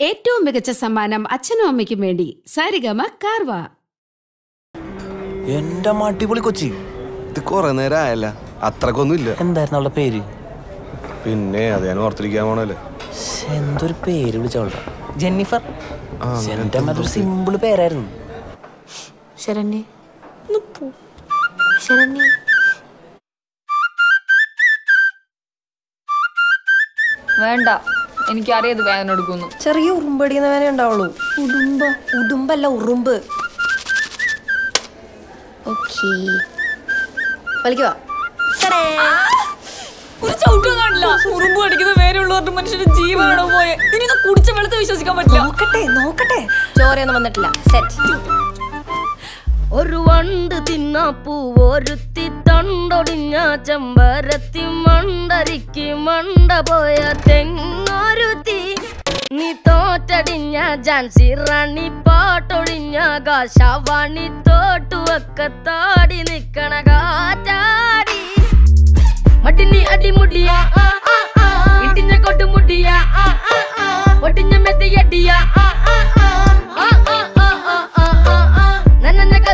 ഏറ്റവും മികച്ച സമ്മാനം അച്ഛനും അമ്മയ്ക്കും വേണ്ടി സാരിഗമ കാർവ. എന്റെ അടിപൊളി കൊച്ചി. ഇത് കുറെ നേരം ആയല്ല. അത്രക്കൊന്നും ഇല്ല. എന്തായിരുന്നു അവളുടെ പേര്? പിന്നെ അത് ഞാൻ ഓർത്തിരിക്കാൻ പോണല്ലേ എന്തൊരു പേര് വിളിച്ചവളുടെ ജെന്നിഫർ. എന്റെ അമ്മ സിമ്പിൾ പേരായിരുന്നു. ശരണ്യ. ശരണ്യ. വേണ്ട. എനിക്കറിയാം ഇത് വേദന എടുക്കുന്നു. ചെറിയ ഉറുമ്പടിക്കുന്ന വേദന ഉണ്ടാവുള്ളൂ. ഉടുമ്പ ഉടുമ്പല്ല ഉറുമ്പ്. ഓക്കേ. വലിക്കുവാ. ഒരു ചവിട്ടും കാണില്ല. ഉറുമ്പ് കടിക്കുന്ന വേരെയുള്ളവരുടെ മനുഷ്യന്റെ ജീവനാണോ പോയെ. ഇനി കുടിച്ച വെള്ളത്തെ വിശ്വസിക്കാൻ പറ്റില്ല. നോക്കട്ടെ നോക്കട്ടെ. ചോരയൊന്നും വന്നിട്ടില്ല. സെറ്റ്. ഒരു വണ്ട് തിന്നാപ്പൂ ഒരുത്തി തണ്ടൊടിഞ്ഞ ചെമ്പരത്തി മണ്ടരിക്ക് മണ്ട പോയ തെങ്ങൊരുത്തി നീ തോറ്റടിഞ്ഞ ജാൻസി റാണി പാട്ടൊടിഞ്ഞ കാശവാണി തോട്ടുവൊക്കെ താടി നിക്കണ കാറ്റാടി മട്ടിനി അടിമുടിയ. ഇടിഞ്ഞ കൊട്ടുമുടിയ ആ, ആ, ആ, ആ, ആ.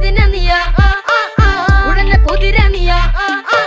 കതിന നീയ ആ, ആ, ആ. ഉടഞ്ഞ കുതിര നീയ ആ, ആ,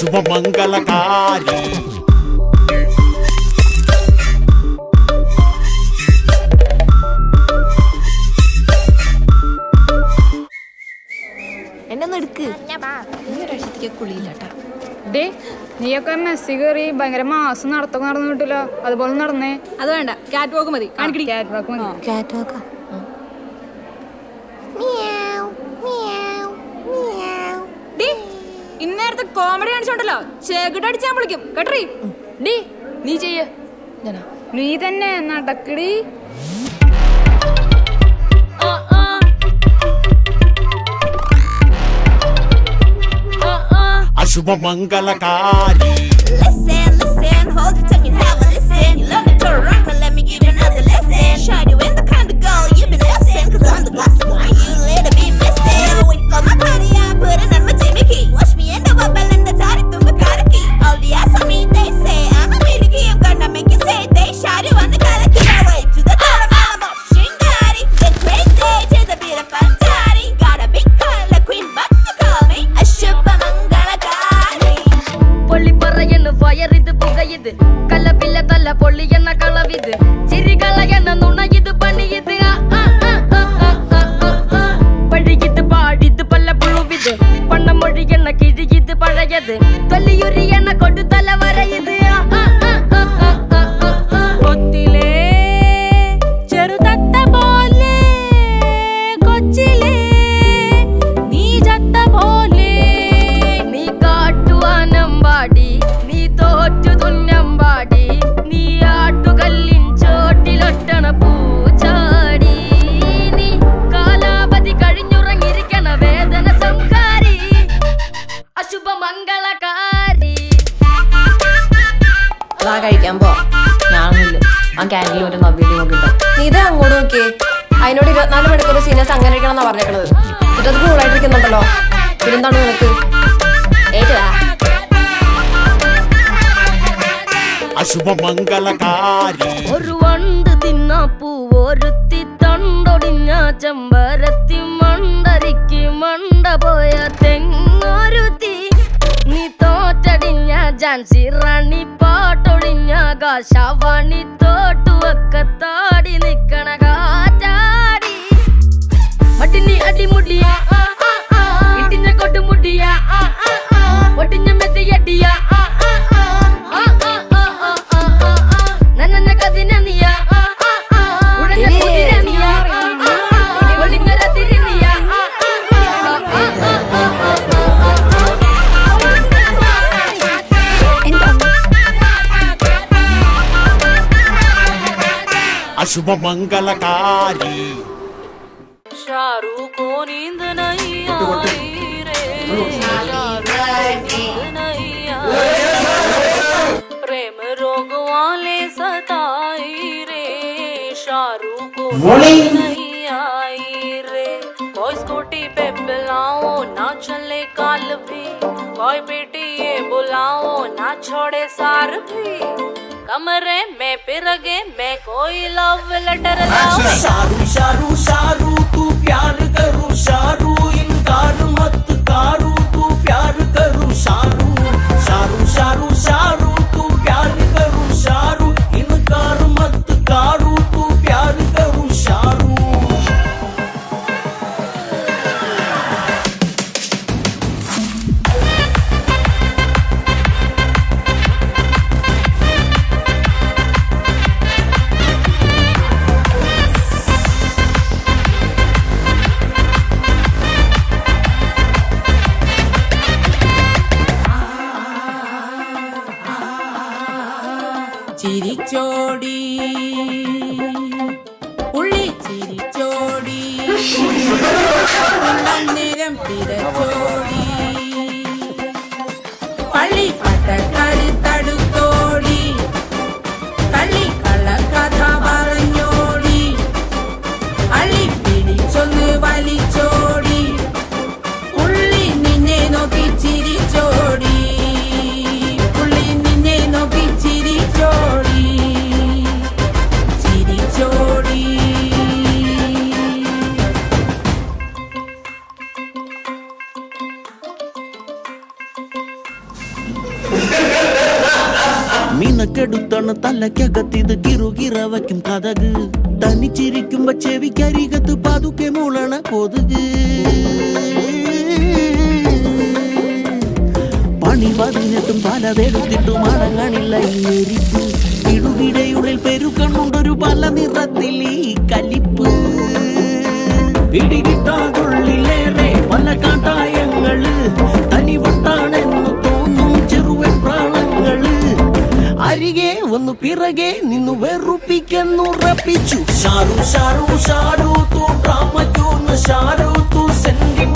അശുഭമംഗളകാരി എന്നെ ഒന്ന് എടുക്ക് ഈ ഒരാഴ്ചത്തേക്ക് കുളിയില്ലാട്ടാ ഡേ നീയൊക്കെ മെസ്സി കയറി ഭയങ്കര മാസം നടത്തൊക്കെ നടന്നു കിട്ടില്ല അതുപോലെ നടന്നേ. അത് വേണ്ട. കാറ്റ് വാക്ക് മതി കാറ്റ് വാക്ക് മതി. കാറ്റ് നോക്കാം കോമഡി കാണിച്ചോണ്ടല്ലോ ചേകിട്ട് അടിച്ചാൻ വിളിക്കും കേട്ടറി ഡി നീ ചെയ്യേ ഞാനാ നീ തന്നെ നടക്കടി ആ, ആ. ആ, ആ. അശുഭമംഗളകാരി Listen, listen, hold your tongue and have a listen. You love it, turn around, but let me give you another lesson. Shawty, when the kind of girl you've been missing, cause I'm the glass of അതാ കഴിക്കാൻ പോ. ഞാനൊന്നുമില്ല. ആ ക്യാന്റീനിൽ ഒരു നവ്യതി നോക്കിട്ടോ നീ ഇത് അങ്ങോട്ട് നോക്കിയേ. അതിനോട് ഇരുപത്തിനാല് മണിക്കൂർ സീനിയേഴ്സ് അങ്ങനെ ഇരിക്കണം പറഞ്ഞേക്കണത്. എന്നിട്ട് അത് കൂളായിട്ടിരിക്കുന്നുണ്ടല്ലോ പിന്നെന്താണ് നിനക്ക്? അശുഭമംഗളകാരി. ഒരു വണ്ട് തിന്നാപ്പൂ ഒരുത്തി തണ്ടൊടിഞ്ഞ ചെമ്പരത്തി മണ്ടരിക്ക് മണ്ട പോയ തെങ്ങൊരുത്തി ജാൻസി റാണി പാട്ടൊടിഞ്ഞ കാശവാണി തോട്ടുവൊക്കെ താടി നിക്കണ കാറ്റാടി അടിനി അടിമുടിയ. ഇടിഞ്ഞ കൊട്ടുമുടിയ ആ, ആ, अशुभमङ्गलकारी शाहरुख को नींद नहीं आई रे। को नींद नहीं आई प्रेम रोग वाले सताई रे। शाहरुख को नहीं आई रे। कोई स्कूटी पे पिलाओ ना चले काल भी। कोई बेटी ये बुलाओ ना छोड़े सार भी। कमरे में पिरगे मैं कोई लव लेटर लाओ शारू शारू शारू तू प्यार करू शारू इनकार मत कारू तू प्यार करू शारू शारू शारू शारू तू प्यार करू शारू മിനക്കെടുത്താണ് തലക്കകത്തിത് കിറുകിറ വയ്ക്കും കഥക്. തനിച്ചിരിക്കുമ്പോ ചെവിക്കരികത്ത് പതുക്കെ മൂളണ കൊതുക്. പണി പതിനെട്ടും പലതെടുത്തിട്ടും അടങ്ങണില്ല ഈ എരിപ്പ്. ഇടുകിടയുള്ളിൽ പെരുക്കണ്ണുണ്ടൊരു പല നിറത്തിൽ ഈ കലിപ്പ് പിടികിട്ടാതുള്ളിലേറെ പല പിറകെ നിന്നു വെറുപ്പിക്കെന്നുറപ്പിച്ചു ഷാരു ഷാരു ഷാരു തൂ ഡ്രാമ ക്യൂന്ന് ഷാരു തൂ സെന്റി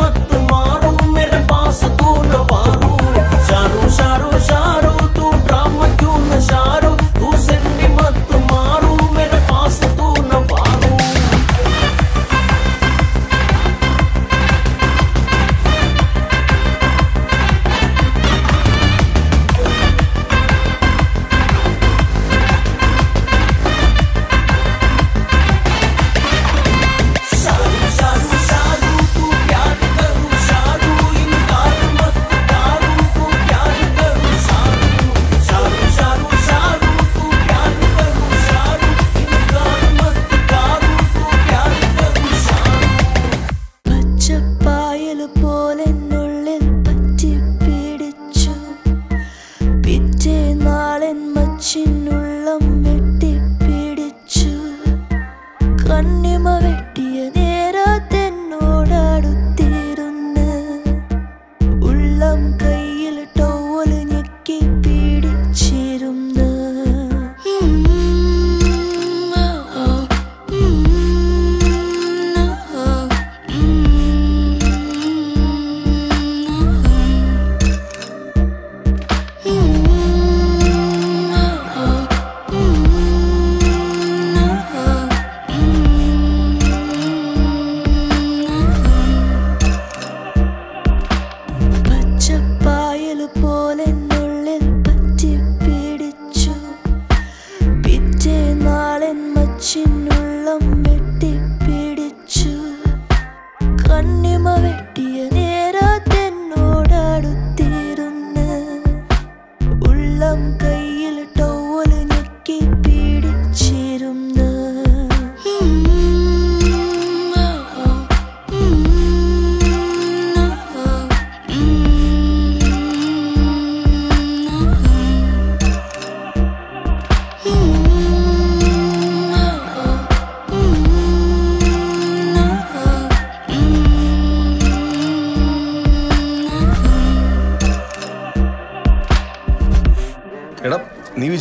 கண்ணிம வெட்டி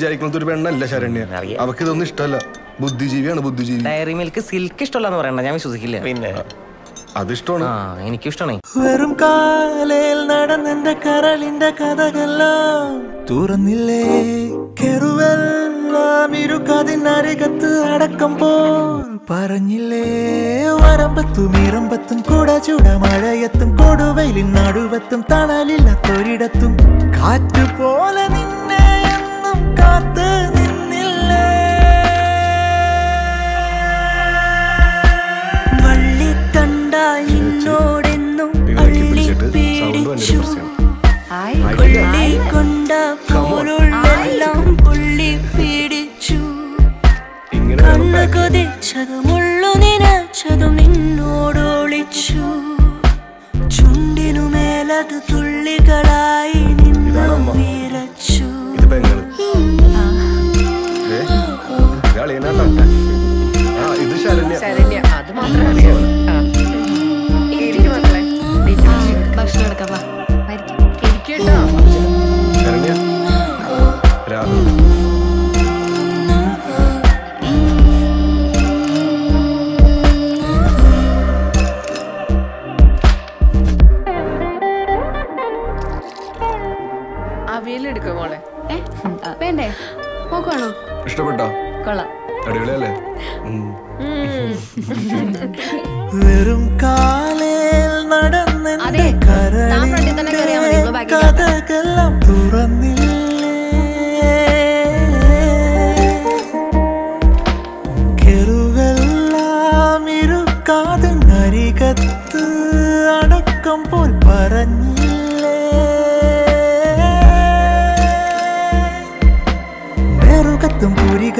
വിചാരിക്കുന്നത് ഒരു പെണ്ണല്ല ശരണ്യ. അവക്ക് ഇതൊന്നും ഇഷ്ടമല്ല. ബുദ്ധിജീവിയാണ് ബുദ്ധിജീവി. ഡയറി മിൽക്ക് സിൽക്ക് ഇഷ്ടമല്ലെന്ന് പറയണ്ട ഞാൻ വിശ്വസിക്കില്ല. പിന്നെ? അതിഷ്ടമാണ്. ആ എനിക്കും ഇഷ്ടമാണ് വെറും കാലയിൽ നടന്നെന്റെ കരളിന്റെ കഥകളെല്ലാം തുറന്നില്ലേ? കെറുവെല്ലാം ഇരുക്കതിനരികത്ത് അടക്കം പോൽ പറഞ്ഞില്ലേ? വരമ്പത്തും ഇറമ്പത്തും കുട ചൂട മഴയത്തും കൊടുവയിലിൻ നടുവത്തും തണലില്ലാത്തൊരിടത്തും കാറ്റുപോലെ നിന്നെ കാത്ത് നിന്നില്ലേ? വള്ളിത്തണ്ടായി നിന്നോടെന്നും അള്ളി പീഡിച്ചു കൊള്ളി. കൊണ്ട പോലുള്ളെല്ലാം പുള്ളി പീഡിച്ചു കണ്ണു കൊതിച്ചതും ഉള്ളു നിനച്ചതും നിന്നോടൊളിച്ചു ചുണ്ടിനു മേലത്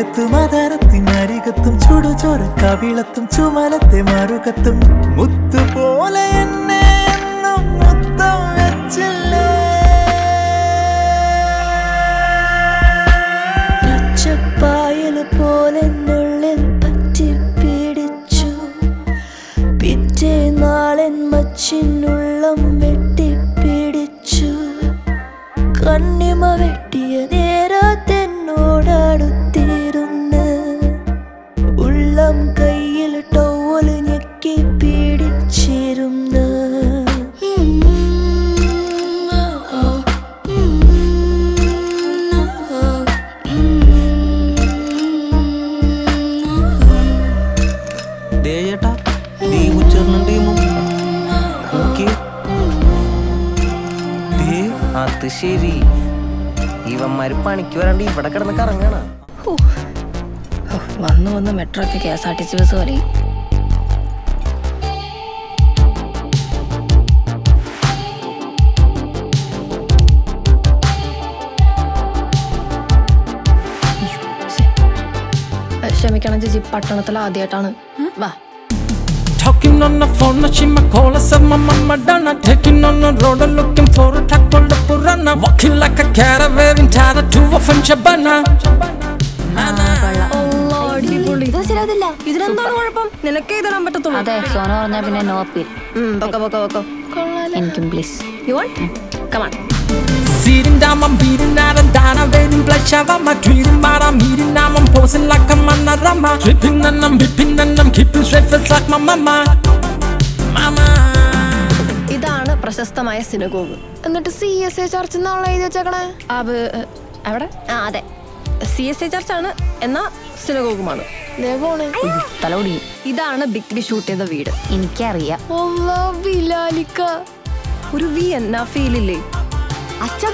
പുരികത്തും അതരത്തിനരികത്തും ചുടുചോര കവിളത്തും ചുമലത്തെ മറുകത്തും. മുത്തുപോലെ എന്നും അത് ശരി. ഇവന്മാര് പണിക്ക് വരാണ്ട് ഇവിടെ കിടന്ന് കറങ്ങണ. വന്ന് വന്ന് മെട്രോ ഒക്കെ K S R T C bus പോലെ ക്ഷമിക്കണം ചേച്ചി പട്ടണത്തിൽ ആദ്യമായിട്ടാണ് വാ. Talking on the phone, she my call us up, my mama Donna Taking on the road, looking for a tack on the Purana Walking like a caravan, tied to a French അതെ സോന പറഞ്ഞാ പിന്നെ എനിക്കും please you won't come on Sitting down, I'm beating out and down, I'm waiting blood shower My tweeting but I'm eating now, I'm posing like I'm on a rama Tripping and I'm whipping and I'm keeping straight for like my mama Mama ഇതാണ് പ്രശസ്തമായ synagogue എന്നിട്ട് C S A church എന്നാണല്ലോ എഴുതി വെച്ചേക്കണേ അത് എവിടെ ആ അതെ C S A ചർച്ചാണ് എന്നാ സിനഗോഗുമാണ് തലോടി ഇതാണ് ബിഗ് ബി ഷൂട്ട് ചെയ്ത വീട് എനിക്കറിയാം ഒരു വി എന്നാ ഫീലില്ലേ अच्छा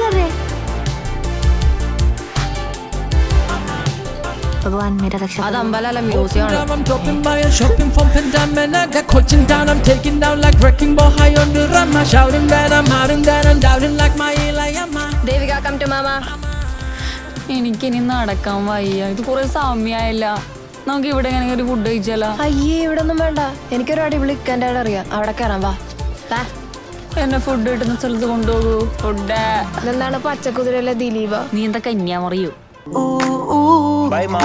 എനിക്കിനി നടക്കാൻ വയ്യ. ഇത് കുറെ സാമ്യായില്ല. നമുക്ക് ഇവിടെ എങ്ങനെ ഒരു ഫുഡ് കഴിച്ചാലോ? അയ്യേ ഇവിടെ ഒന്നും വേണ്ട. എനിക്കൊരു അടി വിളിക്കാന്റെ അവിടെ അറിയാം. അവിടെ കയറാം വാ. എന്നെ ഫുഡ് കിട്ടുന്ന സ്ഥലത്ത് കൊണ്ടുപോകൂ. ഫുഡ് ഇതെന്താണ്? പച്ചക്കുതിരയിലെ ദിലീപ? നീ എന്താ കന്യാമറിയോ? ഓ ബൈ മാ